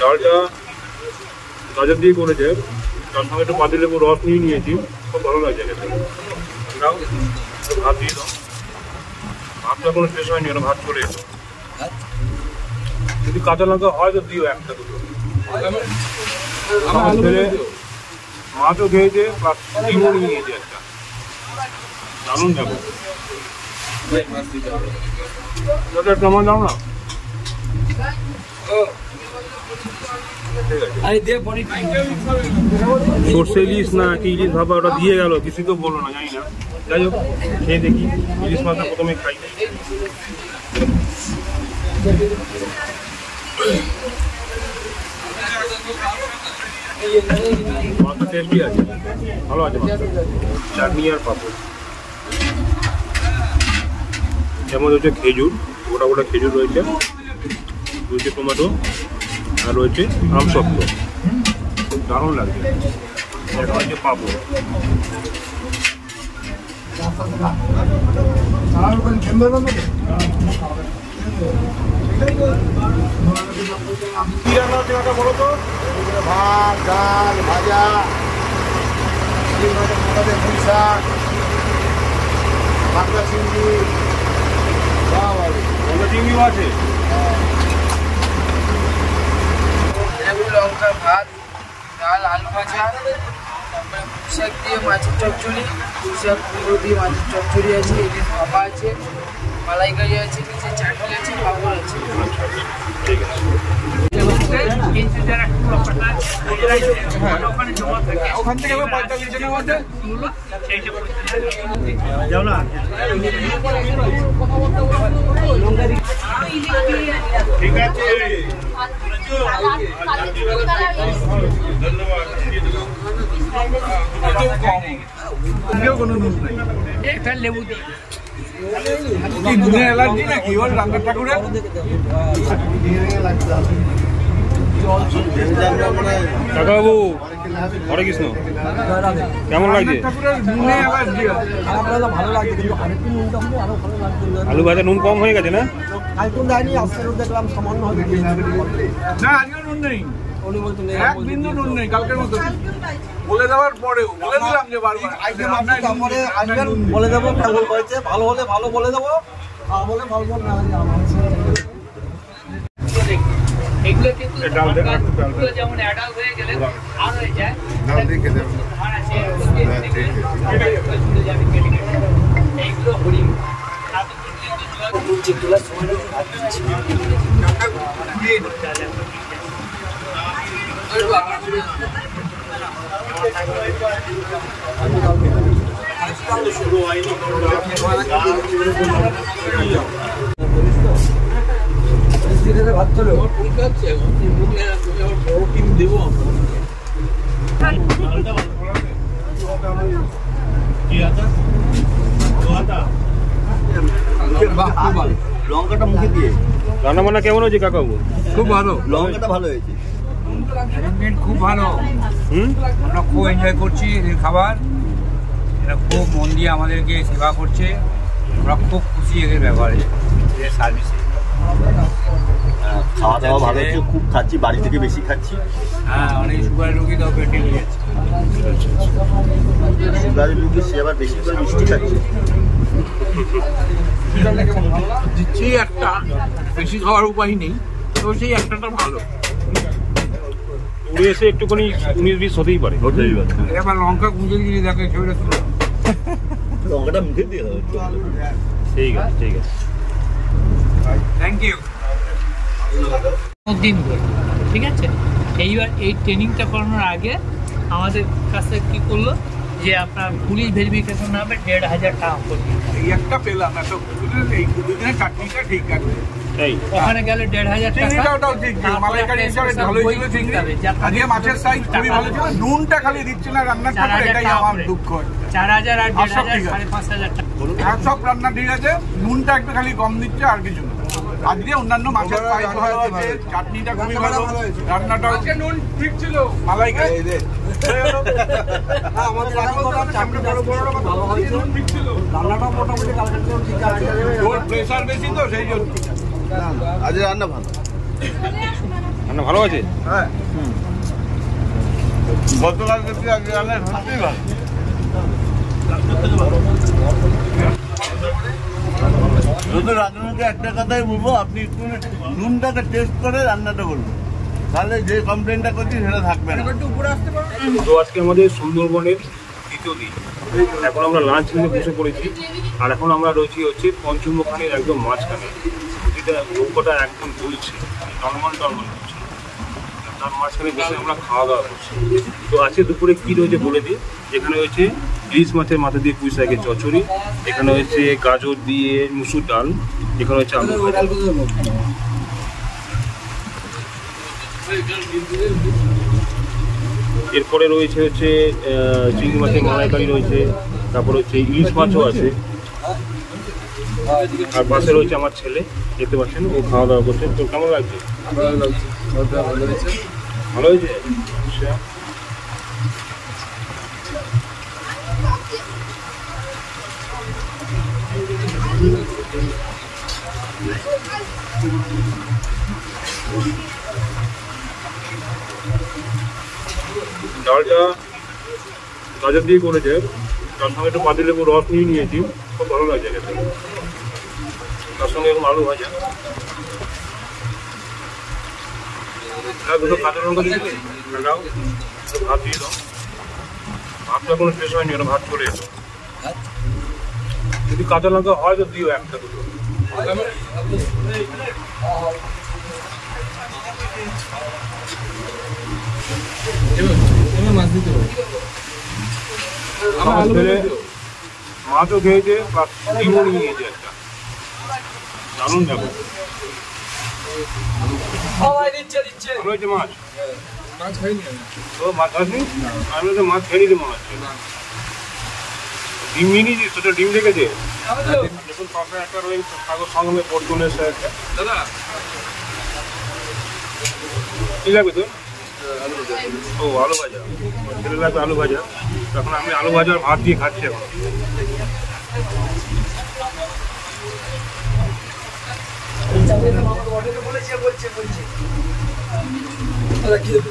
ডালটা গাজর দিয়ে করেছে। তার সঙ্গে একটু পাতি লেবু রস নিয়ে নিয়েছি। খুব ভালো লাগছে খেতে। ভাত দিয়ে দাও। ভাতটা কোনো শেষ হয়নি ওটা ভাত এলো। যদি কাঁচা লঙ্কা হয় তো দিও একটা দুটো। আমার ছেলে মাছও খেয়েছে প্লাস ডিমও নিয়ে নিয়েছে একটা। দারুণ দাদা একটু আমার দাও না। সর্ষে ইলিশ না, কি ইলিশ ভাবা ওটা দিয়ে গেল কিছু তো বলল না, জানি না। যাই হোক, খেয়ে দেখি, ইলিশ মাছটা প্রথমে খাই। টেস্টি আছে, ভালো আছে চাটনি আর পাপড়। যেমন হচ্ছে খেজুর, গোটা গোটা খেজুর রয়েছে। রয়েছে টমেটো আর রয়েছে আমসত্ব খুব দারুণ লাগছে। এটা হচ্ছে পাপড় কি রান্না হচ্ছে কাকা বলো তো ভাত ডাল ভাজা শাক পাকা চিংড়ি ওটা চিংড়িও আছে লেবু লঙ্কা ভাত, ডাল, আলু ভাজা, তারপরে শাক দিয়ে মাছের চচ্চড়ি শাক কুমড়ো দিয়ে মাছের চচ্চড়ি আছে ইলিশ ভাপা আছে, মালাইকারি আছে, নিচে চাটনি আছে, পাপড় আছে। ওখান থেকে আছে একটা লেবু অ্যালার্জি নাকি ওর ঠাকুরের? কাকাবাবু হরে কৃষ্ণ। কেমন লাগছে? আলু ভাজা নুন কম হয়ে গেছে না? কালকুন দেয়নি আজকে দেখলাম সামান্য হবে নুন নেই। এক বিন্দু নুন নেই কালকের মতো। বলে দেওয়ার পরেও বলে দিলাম যে বারবার। আইটেম আপনি তারপরে আসবেন বলে দেবো কেমন হয়েছে ভালো হলে ভালো বলে দেবো বলে ভালো বল না হলে আমার এগুলো কিন্তু এ ডাল দে, আর একটু ডাল দে। এগুলো যেমন অ্যাডাল্ট হয়ে গেলে আর হয়ে যায় ডাল দিয়ে হরি ভাত চলো লঙ্কাটা মুখে দিয়ে। রান্না বান্না কেমন হয়েছে কাকাবু? খুব ভালো। লঙ্কাটা ভালো হয়েছে। খুব ভালো। হুম? আমরা খুব এনজয় করছি এদের খাবার। এরা খুব মন দিয়ে আমাদেরকে সেবা করছে। আমরা খুব খুশি এদের ব্যবহারে এদের সার্ভিসে খাওয়া দাওয়া ভালো হচ্ছে খুব খাচ্ছি বাড়ি থেকে বেশি খাচ্ছি। হ্যাঁ অনেক সুগার রোগী তো পেটে নিয়ে যাচ্ছে। রুগী সে আবার বেশি করে মিষ্টি খাচ্ছে। দিচ্ছি একটা বেশি খাওয়ার উপায় নেই তো সেই একটাটা ভালো। উড়ে এসে একটুখানি উনিশ বিশ হতেই পারে। এবার লঙ্কা গুঁজে দিয়ে দেখে লঙ্কাটা মুখে দিয়ে ঠিক আছে ঠিক আছে। থ্যাংক ইউ দিন করে ঠিক আছে? এইবার এই ট্রেনিংটা করানোর আগে আমাদের কাছে কি করল? যে আপনার পুলিশ ভেরিফিকেশন হবে দেড় হাজার টাকা করবে এই একটা পেলাম এই দুদিনের ঠিক আছে। ওখানে গেলে দেড় হাজার টাকা। মাছের সাইজ খুবই ভালো ছিল নুনটা খালি দিচ্ছে না রান্নার চার এটাই আমার করে। দুঃখ। চার হাজার আর দেড় হাজার সাড়ে পাঁচ হাজার টাকা। সব রান্না ঠিক আছে নুনটা একটু খালি কম দিচ্ছে আর কিছু না। আজকে অন্যান্য মাছের ভালো আছে চাটনিটা খুবই ভালো। রান্নাটাও নুন ঠিক ছিল। মালাইকারি আমাদের রান্নাটা চাকরি বড় বড় ভালো হয়েছে। রান্নাটা মোটামুটি কালকে ঠিক আছে। ওর প্রেশার বেশি তো সেই জন্য। আজ রান্না ভালো। রান্না ভালো আছে? হ্যাঁ। গতকালকে আগে রান্না ভালো। শুধু একটা কথাই বলব আপনি একটু নুনটাকে টেস্ট করে রান্নাটা করবেন তাহলে যে কমপ্লেনটা করছি সেটা থাকবে না। তো আজকে আমাদের সুন্দরবনের দ্বিতীয় দিন। এখন আমরা লাঞ্চ নিয়ে বসে পড়েছি। আর এখন আমরা রয়েছি হচ্ছে পঞ্চমুখানের একদম মাঝখানে। নদীটা নৌকাটা একদম দুলছে। টলমল টলমল করছে। তার মাঝখানে বসে আমরা খাওয়া দাওয়া করছি। তো আজকে দুপুরে কি রয়েছে বলে দিই? এখানে হয়েছে ইলিশ মাছের মাথা দিয়ে পুঁই শাকের চচড়ি এখানে হচ্ছে গাজর দিয়ে মুসুর ডাল, এখানে হচ্ছে আলু এরপরে রয়েছে হচ্ছে চিংড়ি মাছের মালাইকারি রয়েছে, তারপর হচ্ছে ইলিশ মাছও আছে। আর পাশে রয়েছে আমার ছেলে, দেখতে পাচ্ছেন, ও খাওয়া দাওয়া করছে। তো কেমন লাগছে? ভালো হয়েছে? ডালটা গাজর দিয়ে করেছে। তার সঙ্গে একটু পাতি লেবু রস নিয়ে নিয়েছি। খুব ভালো লাগছে খেতে। তার সঙ্গে এরকম আলু ভাজা। আর দুটো কাঁচা লঙ্কা দিয়ে দিবি দাও। ভাত দিয়ে দাও। ভাতটা কোনো শেষ হয়নি ওটা ভাত চলে এলো। যদি কাঁচা লঙ্কা হয় তো দিও একটা দুটো। আমার ছেলে মাছও খেয়েছে প্লাস ডিমও নিয়েছে একটা। দারুণ ব্যাপার। মাছ? তো মাছ খাসনি আমি তো মাছ খেয়ে নিতে মনে হচ্ছে ডিম নিয়ে নিয়েছিস? তোটা ডিম রেখেছে দেখুন পাশে একটা রয়েছে কাগজ সঙ্গে পটগুনের একটা কি লাগবে তোর? ও আলু ভাজা। ছেলে লাগবে আলু ভাজা। তখন আমি আলু ভাজা আর ভাত দিয়ে খাচ্ছি এখন। দাদা ঠিক আছে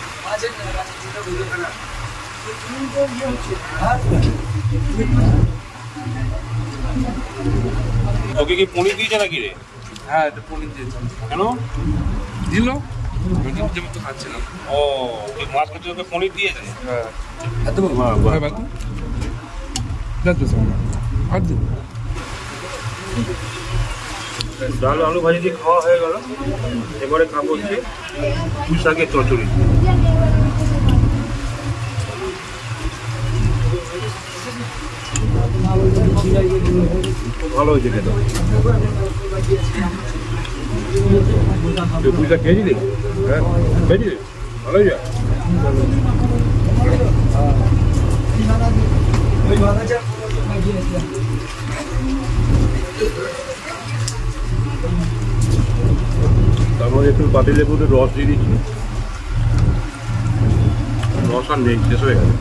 তোকে কি পনির দিয়েছে নাকি রে? হ্যাঁ এটা পনির দিয়েছি। কেন? দিল? তো খাচ্ছিলাম। ও তুই মাছ খাচ্ছে তোকে পনির দিয়েছে? হ্যাঁ। এত। বাবা আর দিন। ডাল আলু ভাজি দিয়ে খাওয়া হয়ে গেল। এবারে খাব হচ্ছে পুঁই শাকের চচড়ি ভালো হয়েছে খেতে। হ্যাঁ ভালো হয়েছে? ভাগাটা তারপরে একটু পাতি লেবুতে রস দিয়ে দিচ্ছি। রস আর নেই, শেষ হয়ে গেছে।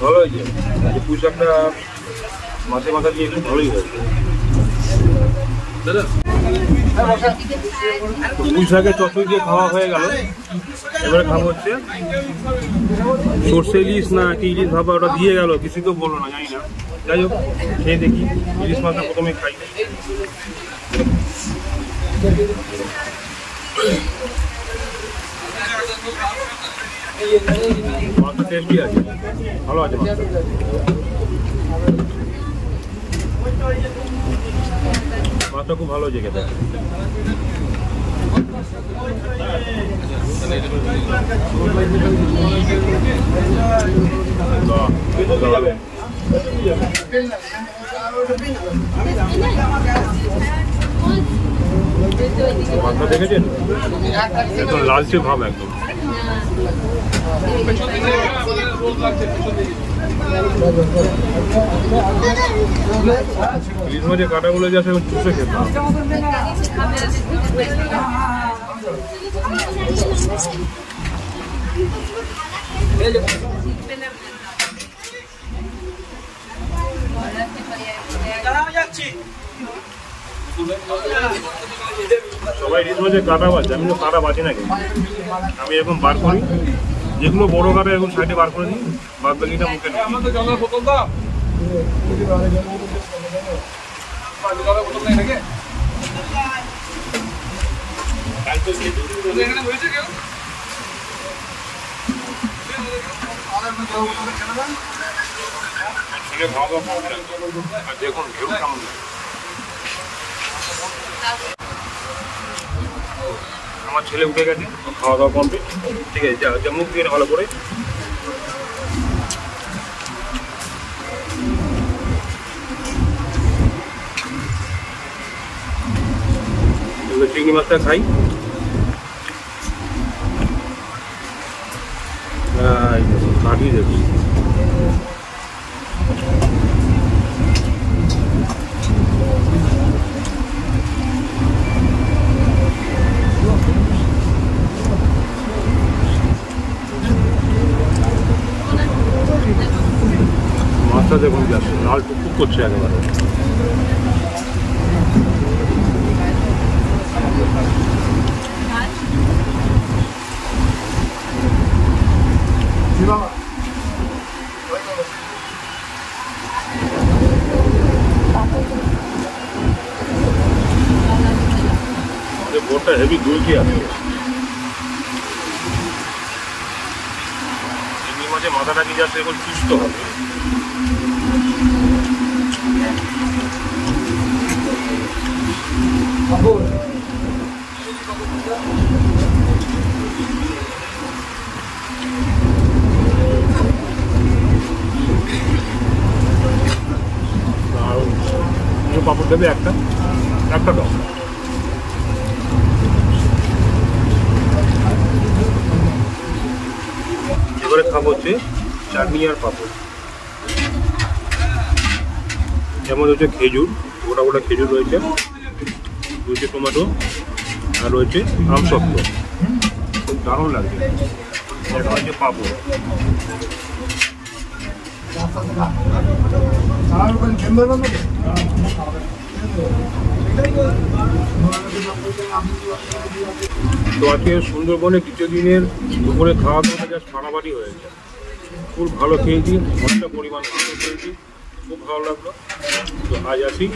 ভালো হয়েছে? এই পুঁই শাকটা মাঝে মাথা দিয়ে একটু ভালোই হয়েছে। তো পুঁই শাকের চচ্চড়ি দিয়ে খাওয়া হয়ে গেল। এবারে খাব হচ্ছে সর্ষে ইলিশ না কি ইলিশ ভাবা ওটা দিয়ে গেল। কিছু তো বলল না, জানি না। যাই হোক, খেয়ে দেখি, ইলিশ মাছটা প্রথমে খাই। মাছটা টেস্টি আছে। ভালো আছে মাছটা খুব ভালো হয়েছে খেতে বাহ, খেতে ভালো। মাছটা দেখেছেন একদম লালচে ভাব একদম ইলিশ মাছের কাটাগুলো যা সেরকম চুষে খেতে হবে। সবাই ইলিশ মাছের কাটা বাজছে আমি তো কাটা বাজি না আমি এরকম বার করি। যেগুলো বড় কাটা এরকম সাইডে বার করে দিই বাদ বাকিটা মুখে নাকি কেউ দেখুন ঢেউ কেমন। আমার ছেলে উঠে গেছে খাওয়া দাওয়া কমপ্লিট ঠিক আছে যা যা মুখ দিয়ে ভালো করে। চিংড়ি মাছটা খাই। এই দেখুন, মাছটা দেখুন যাচ্ছে লাল টুকটুক করছে একেবারে। চিংড়ি মাথাটা কি যাচ্ছে এখন সুস্থ হবে আর তুমি পাপড় দেবে একটা। একটা দাও। এবারে খাব হচ্ছে চাটনি আর পাপড়। যেমন হচ্ছে খেজুর, গোটা গোটা খেজুর রয়েছে। রয়েছে টমেটো আর রয়েছে আমসত্ব। খুব দারুণ লাগছে। এটা হচ্ছে পাপড়। তো আজকে সুন্দরবনে দ্বিতীয় দিনের দুপুরে খাওয়া দাওয়াটা জাস্ট ফাটাফাটি হয়েছে। খুব ভালো খেয়েছি, অনেকটা পরিমাণ ভালো খেয়েছি, খুব ভালো লাগল। তো আজ আসি